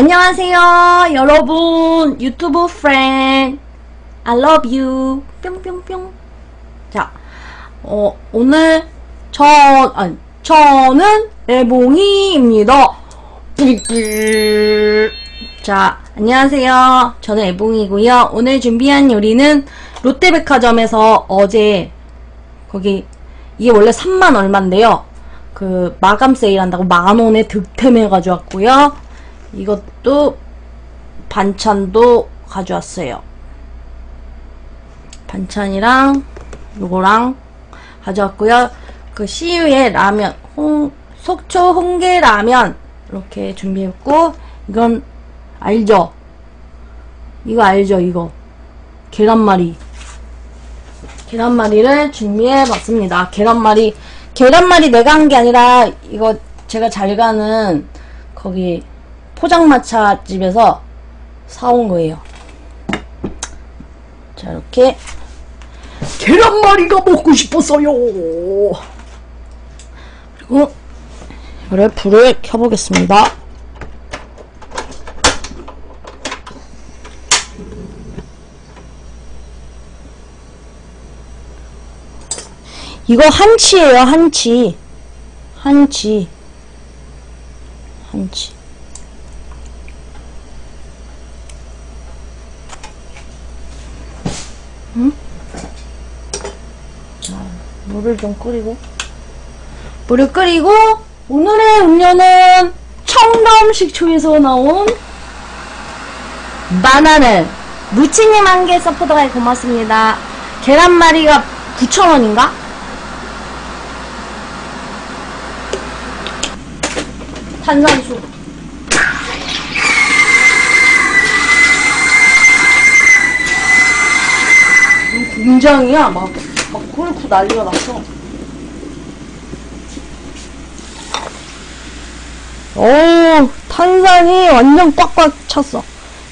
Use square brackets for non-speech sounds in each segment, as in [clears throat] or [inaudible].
안녕하세요, 여러분. 유튜브 friend. I love you. 뿅뿅뿅. 자, 어, 오늘, 저, 아니, 저는 애봉이입니다. 자, 안녕하세요. 저는 애봉이고요. 오늘 준비한 요리는 롯데백화점에서 어제, 거기, 이게 원래 3만 얼마인데요. 그, 마감 세일한다고 만원에 득템해 가져왔고요. 이것도 반찬도 가져왔어요. 반찬이랑 요거랑 가져왔고요. 그 CU의 라면, 홍, 속초 홍게 라면 이렇게 준비했고 이건 알죠? 이거 알죠? 이거 계란말이 계란말이를 준비해봤습니다. 계란말이 계란말이 내가 한 게 아니라 이거 제가 잘 가는 거기 포장마차 집에서 사온 거예요. 자, 이렇게 계란말이가 먹고 싶었어요. 그리고 이를 불을 켜보겠습니다. 이거 한치예요, 한치. 한치. 한치. 물을 좀 끓이고. 물을 끓이고 오늘의 음료는 청담 식초에서 나온 바나나. 무치님 한 개 서포터가 고맙습니다. 계란말이가 9,000원인가? 탄산수 공장이야. 막, 막 콜프 난리가 났어 오 탄산이 완전 꽉꽉 찼어.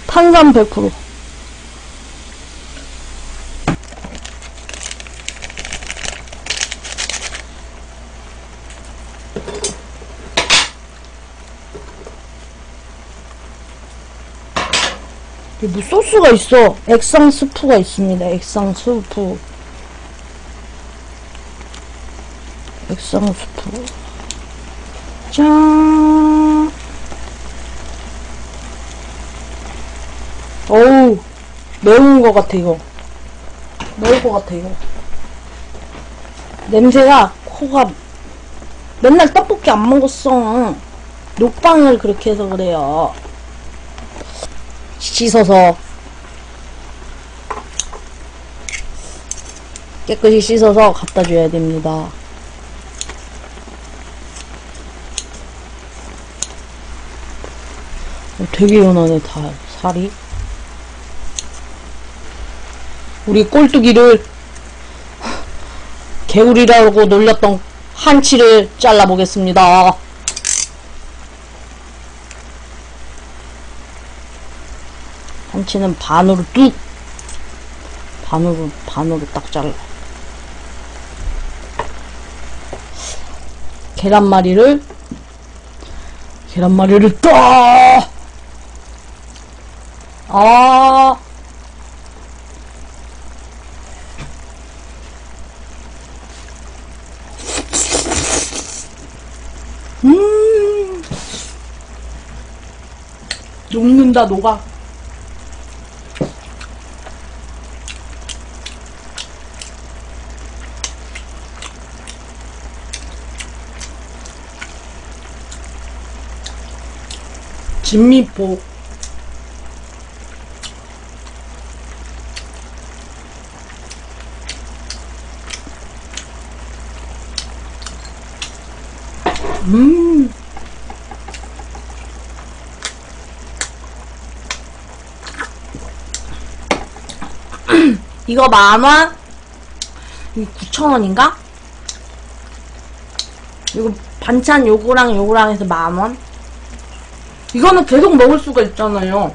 탄산 100% 뭐 소스가 있어. 액상 스프가 있습니다. 액상 스프. 액상 스프. 짠. 어우 매운 거 같아 이거. 매울 거 같아 이거. 냄새가 코가 맨날 떡볶이 안 먹었어. 녹방을 그렇게 해서 그래요 씻어서 깨끗이 씻어서 갖다 줘야 됩니다. 어, 되게 연하네 다 살이. 우리 꼴뚜기를 [laughs] 개울이라고 놀렸던 한치를 잘라보겠습니다. 한치는 반으로 뚝 반으로 반으로 딱 잘라 계란말이를 계란말이를 딱 아. 음. 녹는다, 녹아. 진미포. 음. 이거 만원 이 9천원인가? 이거 반찬 요거랑 요거랑 해서 만원 이거는 계속 먹을 수가 있잖아요.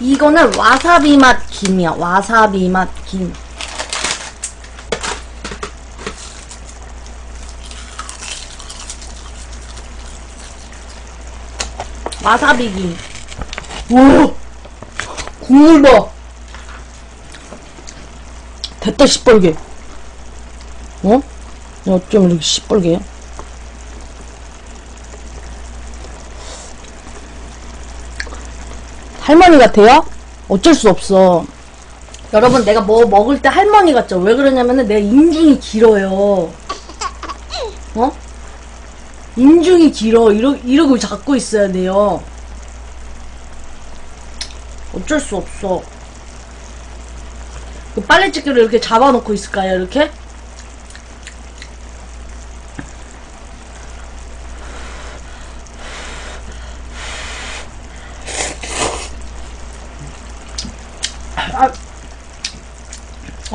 이거는 와사비 맛 김이야. 와사비 맛 김. 와사비 김. 오! 국물 봐! 됐다, 시뻘게. 어? 어쩜 이렇게 시뻘게? 할머니 같아요? 어쩔 수 없어. 여러분, 내가 뭐 먹을 때 할머니 같죠? 왜 그러냐면은 내 인중이 길어요. 어? 인중이 길어. 이러, 이러고 잡고 있어야 돼요. 어쩔 수 없어. 그 빨래집게로 이렇게 잡아놓고 있을까요, 이렇게?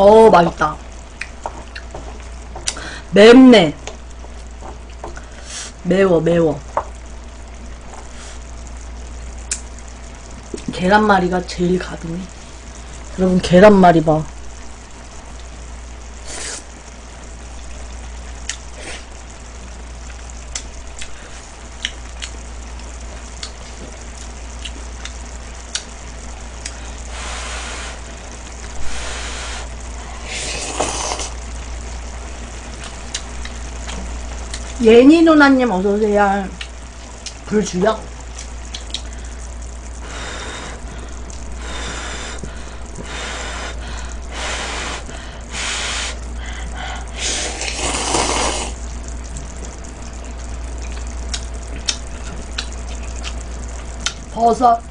어, 맛있다. 맵네. 매워, 매워. 계란말이가 제일 가능해. 여러분, 계란말이 봐. 예니 누나님 어서오세요. 불 줄여? 버섯.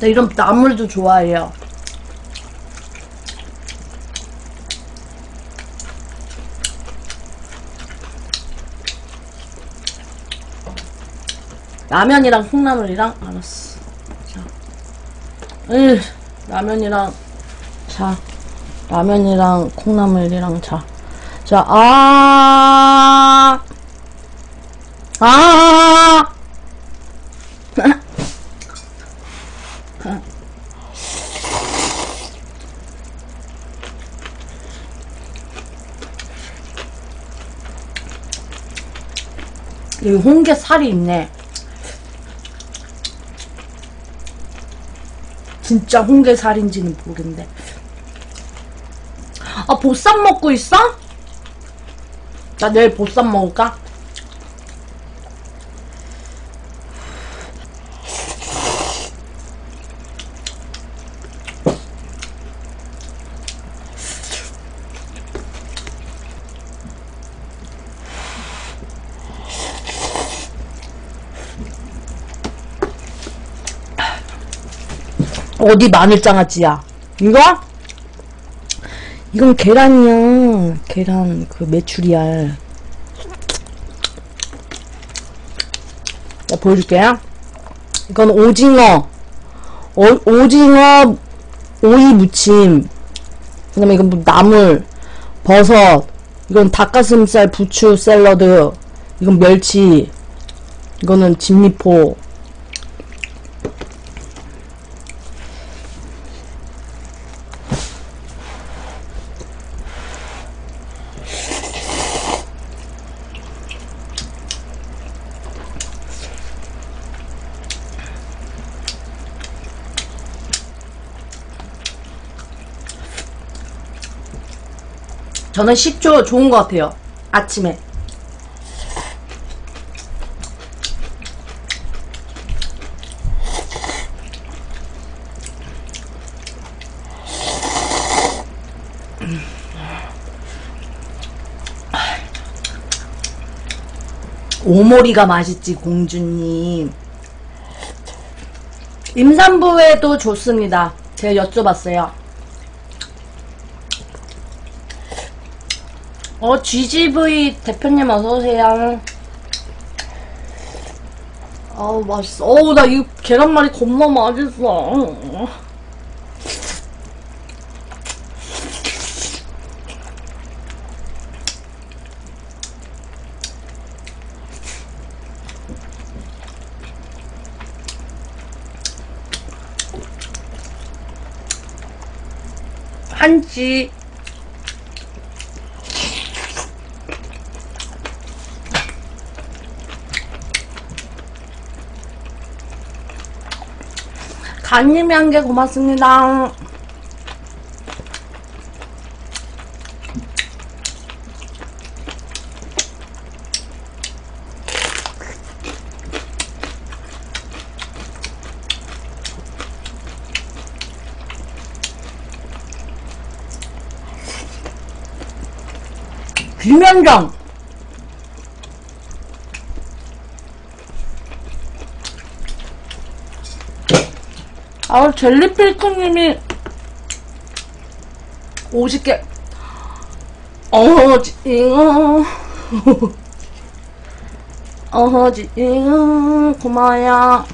나 이런 나물도 좋아해요. 라면이랑 콩나물이랑 알았어. 자, 으, 라면이랑 자, 라면이랑 콩나물이랑 자, 자, 아, 아. [laughs] 여기 홍게 살이 있네. 진짜 홍게 살인지는 모르겠는데. 아, 보쌈 먹고 있어? 나 내일 보쌈 먹을까? 어디 마늘장아찌야? 이거? 이건 계란이야. 계란 그 메추리알. 자 보여줄게. 이건 오징어. 오, 오징어 오이 무침. 그 다음에 이건 뭐 나물, 버섯. 이건 닭가슴살 부추 샐러드. 이건 멸치. 이거는 진미포. 저는 식초 좋은 것 같아요. 아침에. 오모리가 맛있지, 공주님. 임산부에도 좋습니다. 제가 여쭤봤어요. 어, GGV 대표님 어서오세요. 아우, 맛있어. 어우, 나 이 계란말이 겁나 맛있어. 한지 간님이 한 개 고맙습니다. 김현정 아 젤리필크님이 50개. 어지잉어. [laughs] 어지잉어. 고마워요.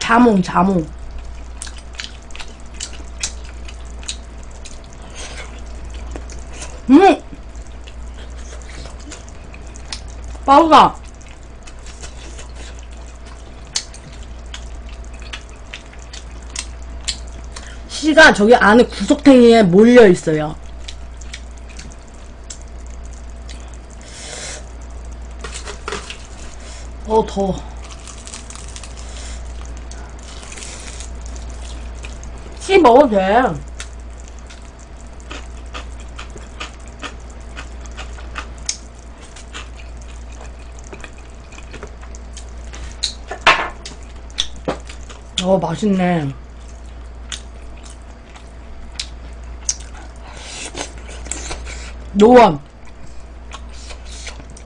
자몽 자몽. 음! 빠르다. 씨가 저기 안에 구석탱이에 몰려 있어요. 어, 더워. 씨 먹어도 돼. 어, 맛있네. 노원.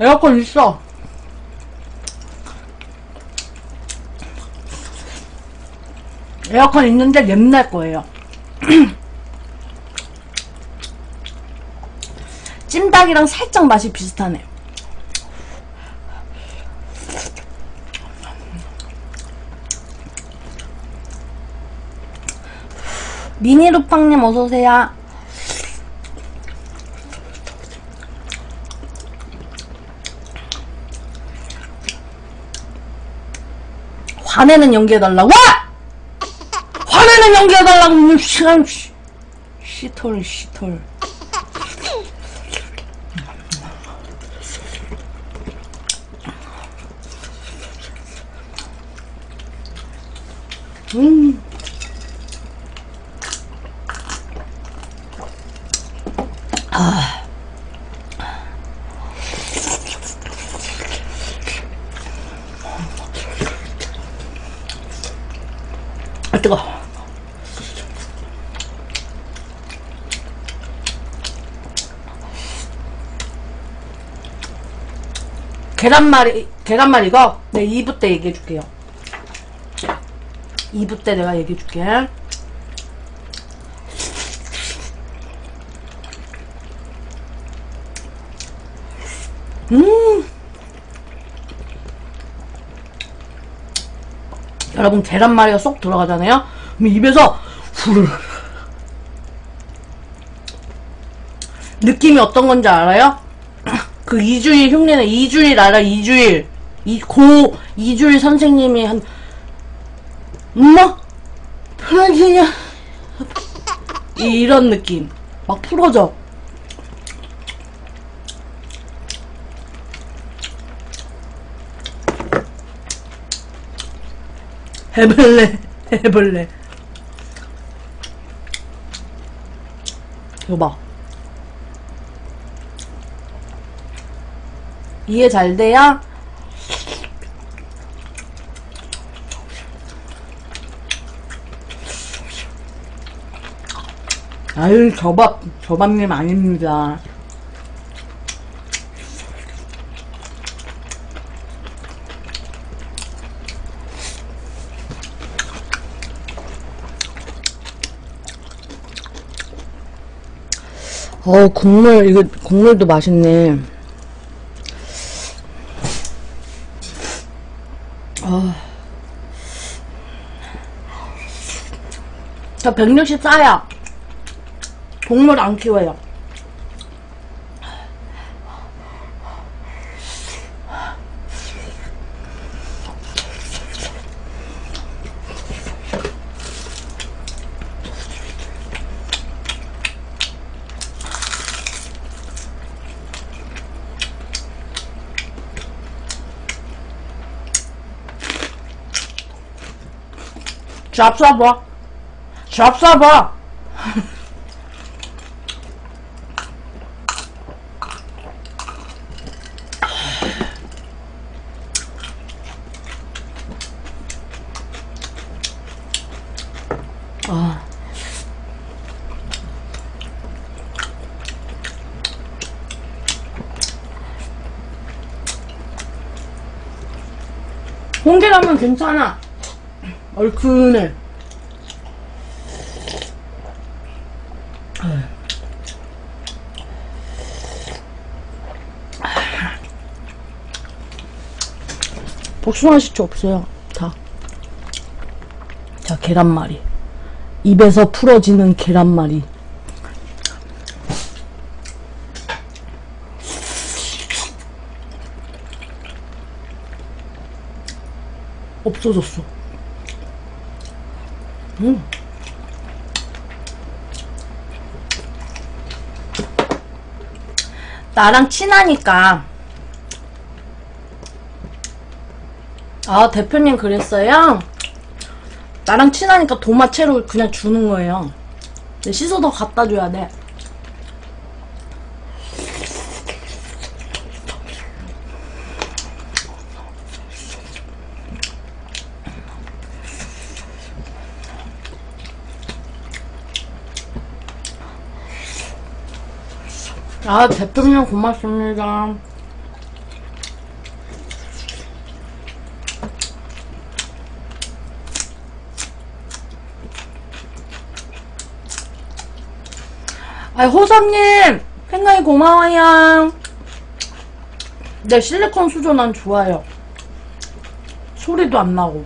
에어컨 있어. 에어컨 있는데 냄날 거예요. [clears throat] 찜닭이랑 살짝 맛이 비슷하네. 미니루팡님 어서오세요. 화내는 연기해달라고! 와! 화내는 연기해달라고! 시간, 씨. 시털, 시털. 음. 아, 뜨거. 계란말이, 계란말 이거 네 2부 때 얘기해 줄게요. 2부 때 내가 얘기해 줄게. 음. 여러분 계란말이가 쏙 들어가잖아요. 그럼 입에서 후르르 느낌이 어떤 건지 알아요? [clears throat] 그 이주일 흉내는 이주일 알아? 이주일. 이 고 이주일 선생님이 한 엄마? 편하지냐? 이런 느낌. 막 풀어져 해볼래? 해볼래? 이거 봐. 이해 잘 돼야 아유 저밥 저밥님 아닙니다 어 국물 이거 국물도 맛있네 아. 저 164야. 동물 안 키워요. 잡숴봐. 잡숴봐. 아. 홍게라면 괜찮아. 얼큰해. 복숭아 식초 없어요. 자. 자, 계란말이. 입에서 풀어지는 계란말이. 없어졌어. 음. 나랑 친하니까. 아, 대표님 그랬어요? 나랑 친하니까 도마채로 그냥 주는 거예요. 씻어서 갖다 줘야 돼. 아, 대표님 고맙습니다. 아, 호섭님! 생각이 고마워요. 내 실리콘 수저 난 좋아요. 소리도 안 나고.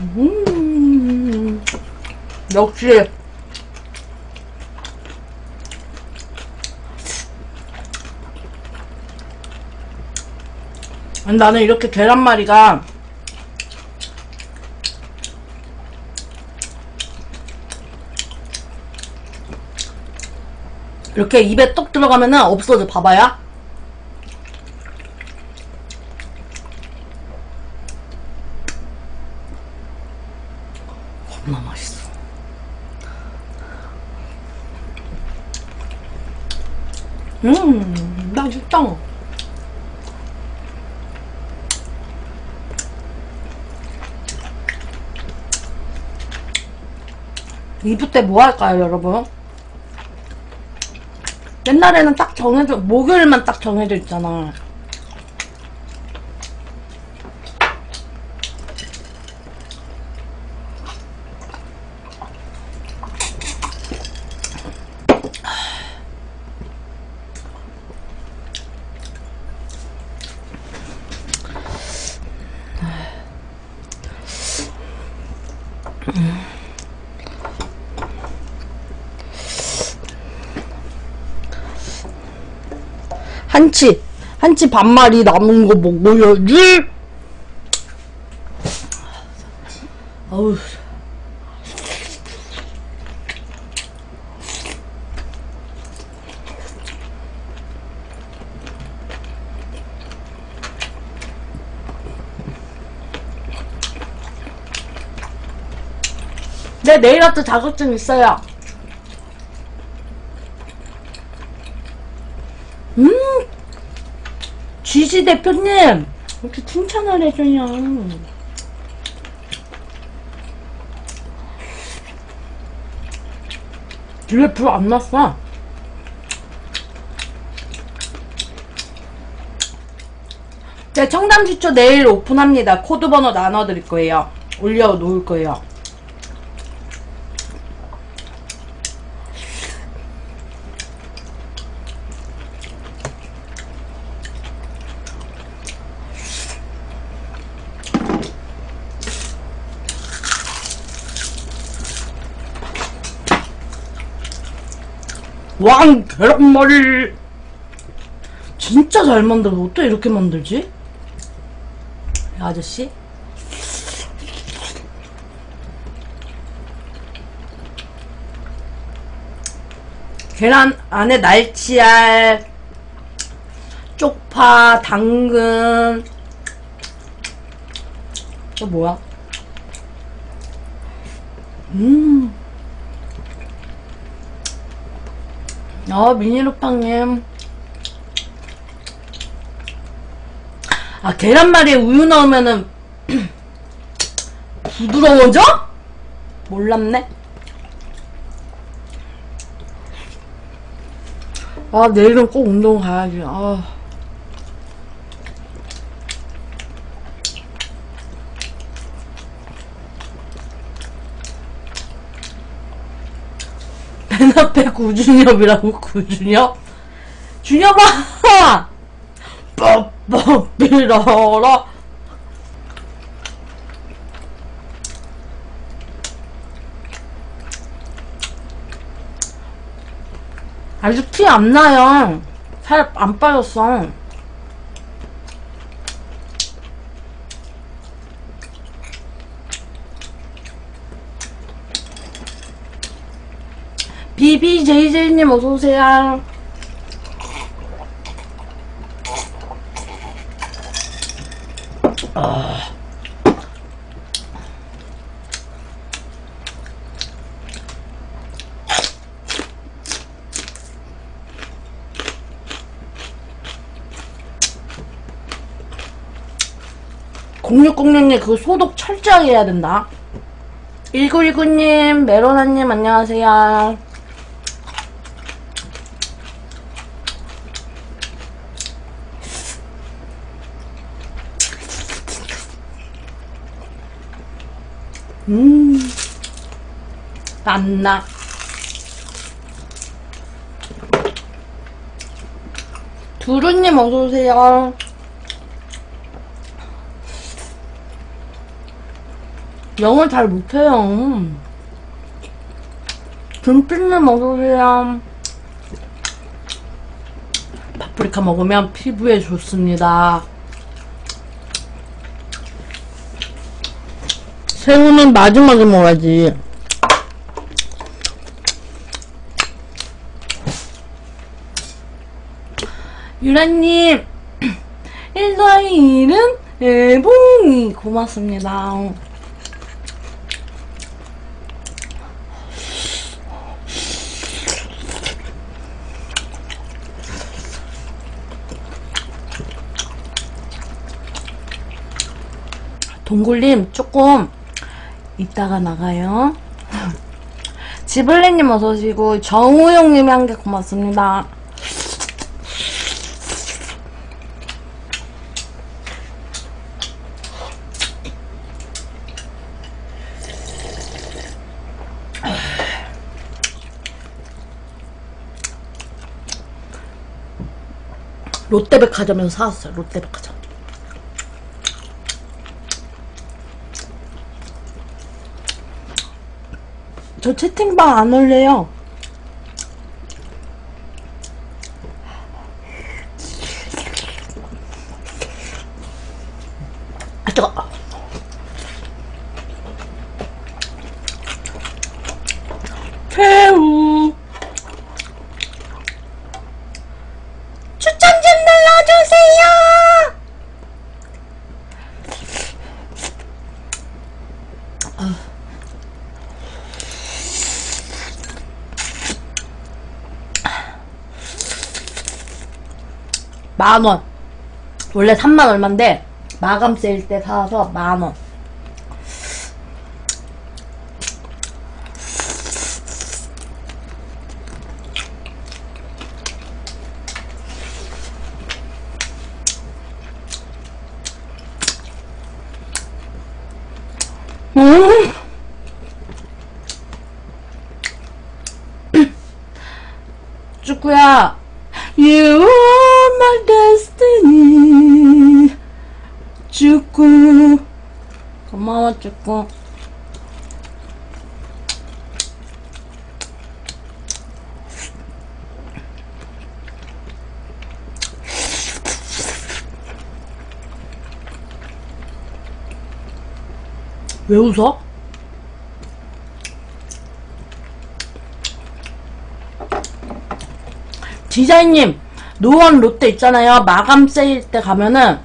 음, 역시. 나는 이렇게 계란말이가 이렇게 입에 떡 들어가면은 없어져. 봐봐요. 겁나 맛있어. 음 2부 때 뭐 할까요 여러분? 옛날에는 딱 정해져 목요일만 딱 정해져 있잖아 한치 한치 반마리 남은 거 먹어야지 어우. 네 내일 아트 자격증 있어요 음 GG 대표님 이렇게 칭찬을 해주냐. 뒤에 불안 났어. 네 청담지초 내일 오픈합니다. 코드 번호 나눠드릴 거예요. 올려놓을 거예요 왕 계란말이 진짜 잘 만들어 어떻게 이렇게 만들지? 야, 아저씨 계란 안에 날치알 쪽파 당근 또 뭐야? 음. 아, 미니루팡님. 아, 계란말이에 우유 넣으면은, [clears throat] 부드러워져? 몰랐네. 아, 내일은 꼭 운동 가야지. 아. 맨 앞에 구준엽이라고, 구준엽? 준엽아! 뻑뻑 빌어라. 아직 티 안 나요. 살 안 빠졌어. 비비제이제이님 어서오세요. 공육공룡님 그거 소독 철저하게 해야 된다. 1919님, 메로나님 안녕하세요. 음, 땀나. 두루님 어서오세요. 영어 잘 못해요. 금빛님 어서오세요. 파프리카 먹으면 피부에 좋습니다. 새우는 마지막에 먹어야지. 유라님, [clears throat] 일사일은 애봉이 고맙습니다. 동굴님 조금 이따가 나가요. [laughs] 지블리님 어서오시고 정우영님이 한 개 고맙습니다. 롯데백화점에서 사왔어요. 롯데백화점. 저 채팅방 안 올래요. 아, 뜨거. 새우. 추천 좀 눌러주세요. 만 원. 원래 3만 얼마인데 마감 세일 때 사서 만 원. 음. 쭈꾸야, You are my destiny. 쭈꾸. 고마워, 쭈꾸. 왜 웃어? 디자인님, 노원 롯데 있잖아요. 마감 세일 때 가면은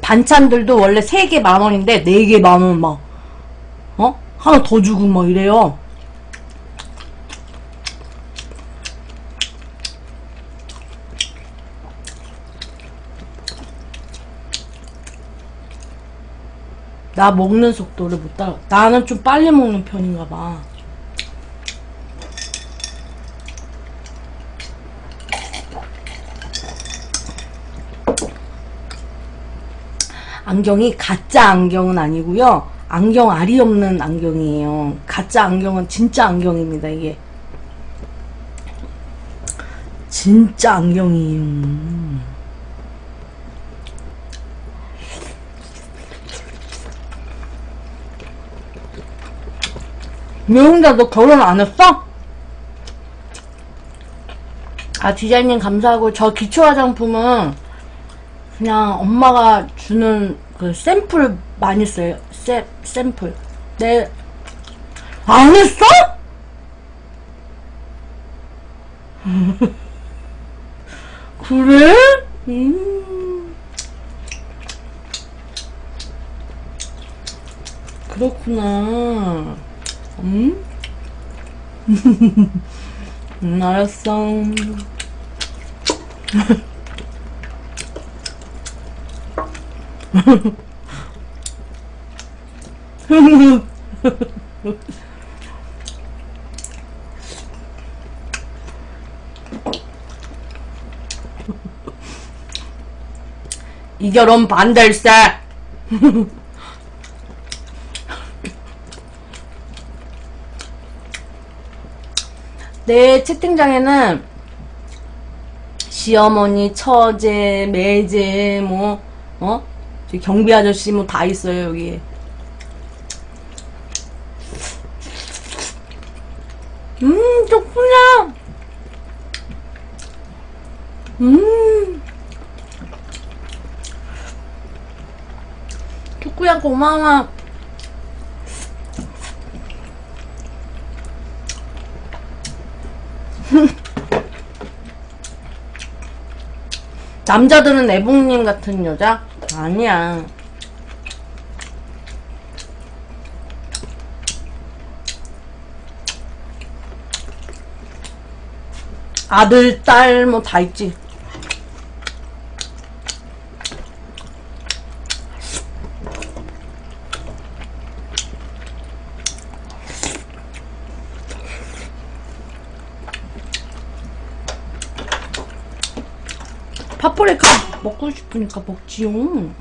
반찬들도 원래 3개 만원인데 4개 만원 막 어? 하나 더 주고 막 이래요 나 먹는 속도를 못 따라 나는 좀 빨리 먹는 편인가 봐 안경이 가짜 안경은 아니고요. 안경 알이 없는 안경이에요. 가짜 안경은 진짜 안경입니다, 이게. 진짜 안경이에요. 명자 너 결혼 안 했어? 아 디자인님 감사하고 저 기초 화장품은 그냥 엄마가 주는 그 샘플 많이 써요. 샘, 샘플. 내, 안 했어? [laughs] 그래? 음. 그렇구나. 음? [laughs] 음, 알았어. [laughs] 이 결혼 반댈세. 내 채팅장에는 시어머니, 처제, 매제, 뭐, 어? 경비 아저씨 뭐 다 있어요, 여기. 음, 좋구나. 음. 축구야 고마워. [laughs] 남자들은 애봉님 같은 여자? 아니야. 아들, 딸, 뭐 다 있지. 파프리카 먹고 싶으니까 먹지요. 응?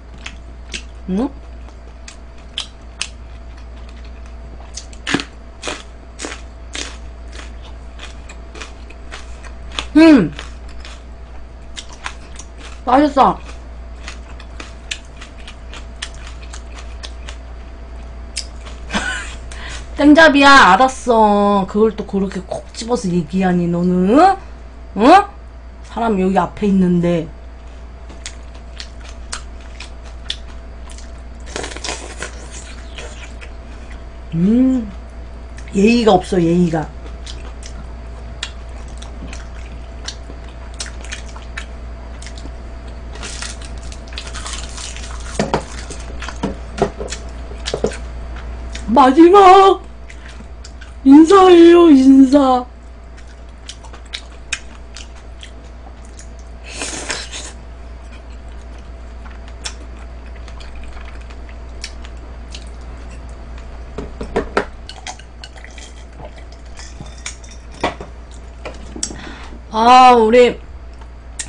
음! 맛있어. [laughs] 땡잡이야, 알았어. 그걸 또 그렇게 콕 집어서 얘기하니, 너는? 응? 사람 여기 앞에 있는데. 음, 예의가 없어, 예의가. 마지막 인사예요, 인사. 아, 우리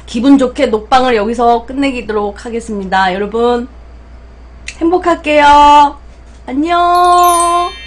기분 좋게 녹방을 여기서 끝내기도록 하겠습니다. 여러분, 행복할게요. 안녕.